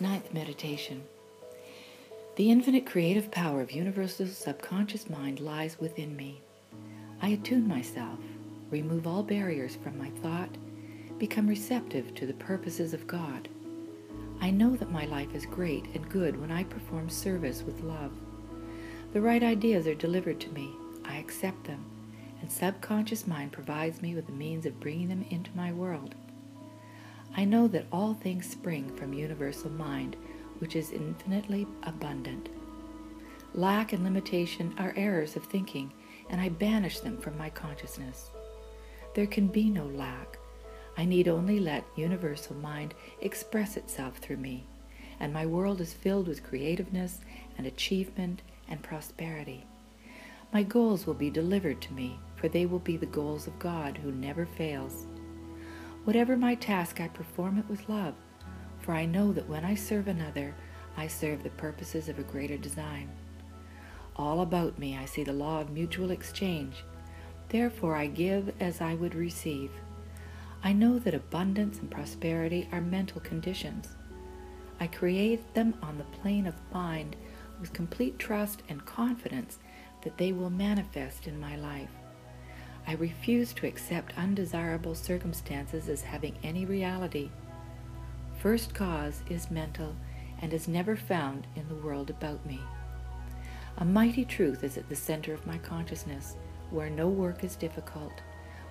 Ninth meditation. The infinite creative power of universal subconscious mind lies within me. I attune myself, remove all barriers from my thought, become receptive to the purposes of God. I know that my life is great and good when I perform service with love. The right ideas are delivered to me. I accept them, and subconscious mind provides me with the means of bringing them into my world. I know that all things spring from universal mind, which is infinitely abundant. Lack and limitation are errors of thinking, and I banish them from my consciousness. There can be no lack. I need only let universal mind express itself through me, and my world is filled with creativeness and achievement and prosperity. My goals will be delivered to me, for they will be the goals of God who never fails. Whatever my task, I perform it with love, for I know that when I serve another, I serve the purposes of a greater design. All about me I see the law of mutual exchange. Therefore I give as I would receive. I know that abundance and prosperity are mental conditions. I create them on the plane of mind with complete trust and confidence that they will manifest in my life. I refuse to accept undesirable circumstances as having any reality. First cause is mental and is never found in the world about me. A mighty truth is at the center of my consciousness, where no work is difficult,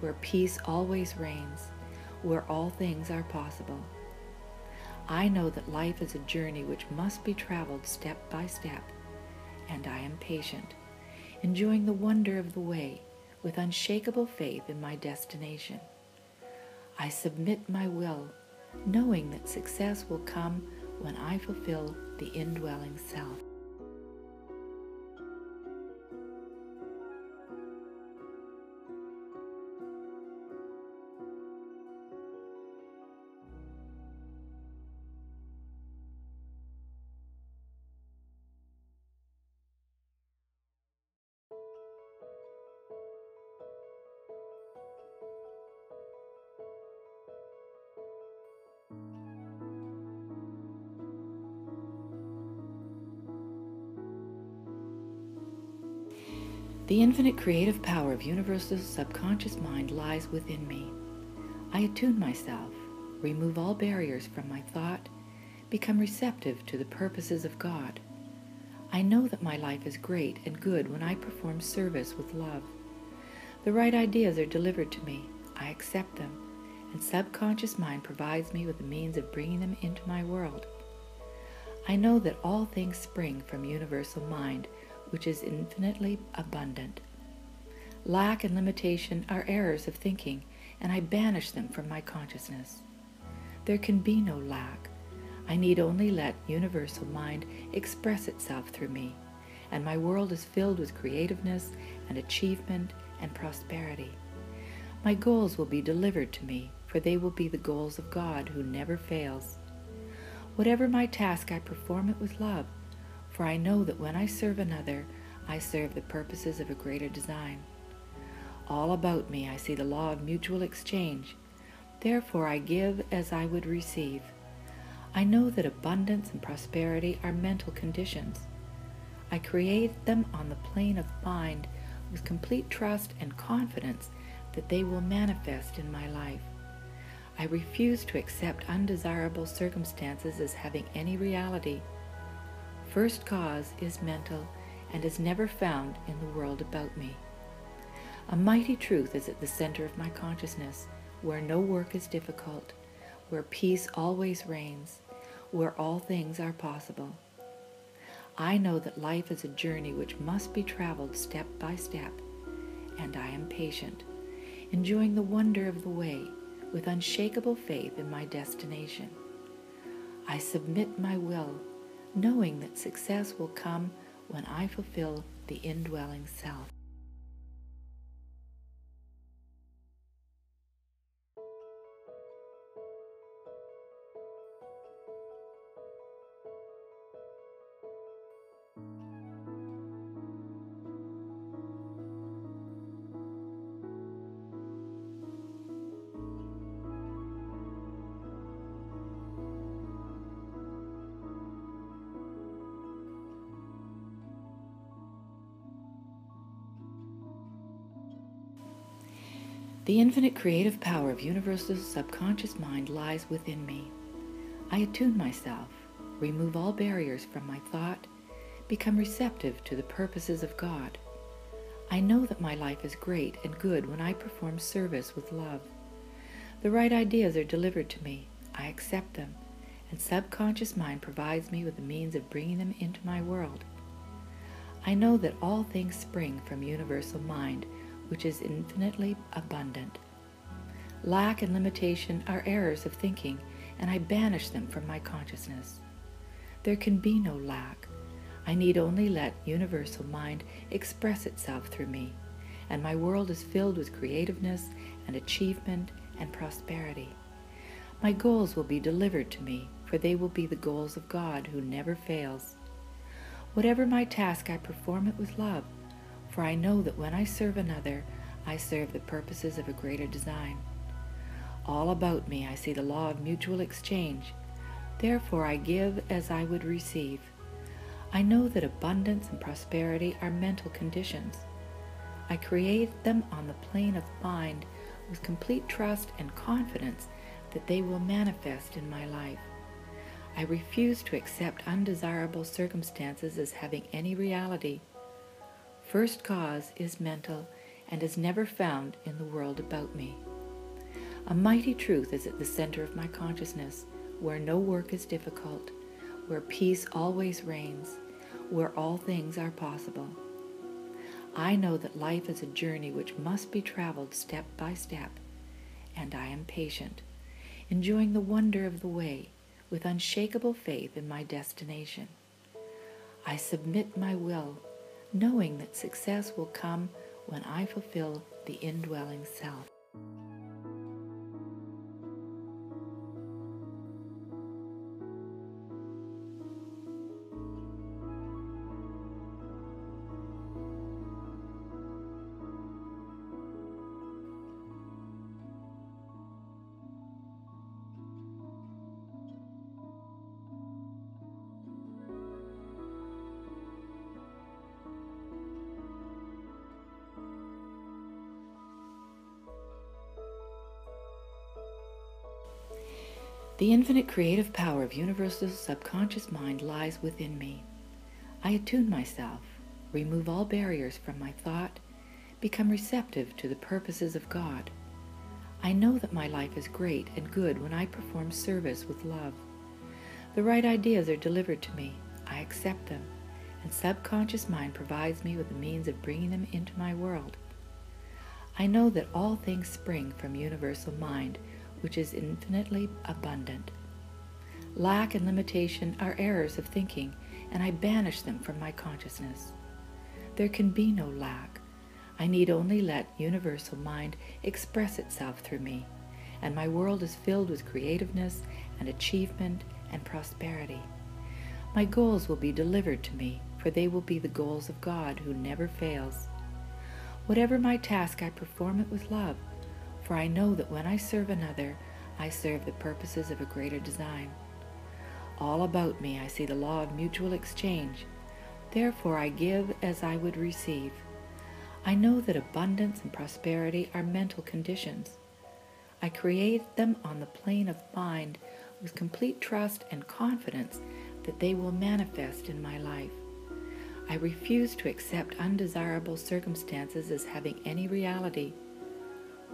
where peace always reigns, where all things are possible. I know that life is a journey which must be traveled step by step, and I am patient, enjoying the wonder of the way with unshakable faith in my destination. I submit my will, knowing that success will come when I fulfill the indwelling self. The infinite creative power of universal subconscious mind lies within me. I attune myself, remove all barriers from my thought, become receptive to the purposes of God. I know that my life is great and good when I perform service with love. The right ideas are delivered to me. I accept them, and subconscious mind provides me with the means of bringing them into my world. I know that all things spring from universal mind which is infinitely abundant. Lack and limitation are errors of thinking, and I banish them from my consciousness. There can be no lack. I need only let universal mind express itself through me, and my world is filled with creativeness and achievement and prosperity. My goals will be delivered to me, for they will be the goals of God who never fails. Whatever my task, I perform it with love for I know that when I serve another, I serve the purposes of a greater design. All about me I see the law of mutual exchange. Therefore I give as I would receive. I know that abundance and prosperity are mental conditions. I create them on the plane of mind with complete trust and confidence that they will manifest in my life. I refuse to accept undesirable circumstances as having any reality first cause is mental and is never found in the world about me. A mighty truth is at the center of my consciousness, where no work is difficult, where peace always reigns, where all things are possible. I know that life is a journey which must be traveled step by step, and I am patient, enjoying the wonder of the way with unshakable faith in my destination. I submit my will knowing that success will come when I fulfill the indwelling self. The infinite creative power of universal subconscious mind lies within me. I attune myself, remove all barriers from my thought, become receptive to the purposes of God. I know that my life is great and good when I perform service with love. The right ideas are delivered to me. I accept them, and subconscious mind provides me with the means of bringing them into my world. I know that all things spring from universal mind, which is infinitely abundant. Lack and limitation are errors of thinking, and I banish them from my consciousness. There can be no lack. I need only let universal mind express itself through me, and my world is filled with creativeness and achievement and prosperity. My goals will be delivered to me, for they will be the goals of God who never fails. Whatever my task, I perform it with love, for I know that when I serve another, I serve the purposes of a greater design. All about me I see the law of mutual exchange. Therefore I give as I would receive. I know that abundance and prosperity are mental conditions. I create them on the plane of mind with complete trust and confidence that they will manifest in my life. I refuse to accept undesirable circumstances as having any reality. First cause is mental and is never found in the world about me. A mighty truth is at the center of my consciousness, where no work is difficult, where peace always reigns, where all things are possible. I know that life is a journey which must be traveled step by step, and I am patient, enjoying the wonder of the way with unshakable faith in my destination. I submit my will, knowing that success will come when I fulfill the indwelling self. The infinite creative power of universal subconscious mind lies within me. I attune myself, remove all barriers from my thought, become receptive to the purposes of God. I know that my life is great and good when I perform service with love. The right ideas are delivered to me. I accept them, and subconscious mind provides me with the means of bringing them into my world. I know that all things spring from universal mind which is infinitely abundant. Lack and limitation are errors of thinking, and I banish them from my consciousness. There can be no lack. I need only let universal mind express itself through me, and my world is filled with creativeness and achievement and prosperity. My goals will be delivered to me, for they will be the goals of God who never fails. Whatever my task, I perform it with love for I know that when I serve another, I serve the purposes of a greater design. All about me I see the law of mutual exchange. Therefore I give as I would receive. I know that abundance and prosperity are mental conditions. I create them on the plane of mind with complete trust and confidence that they will manifest in my life. I refuse to accept undesirable circumstances as having any reality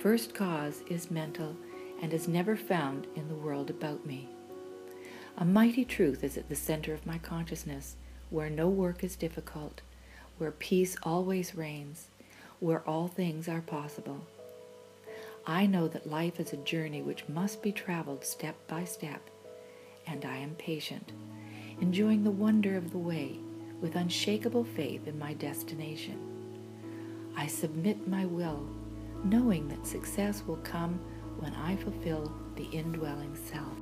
first cause is mental and is never found in the world about me. A mighty truth is at the center of my consciousness, where no work is difficult, where peace always reigns, where all things are possible. I know that life is a journey which must be traveled step by step, and I am patient, enjoying the wonder of the way with unshakable faith in my destination. I submit my will knowing that success will come when I fulfill the indwelling self.